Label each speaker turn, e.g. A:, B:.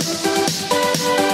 A: Thank you.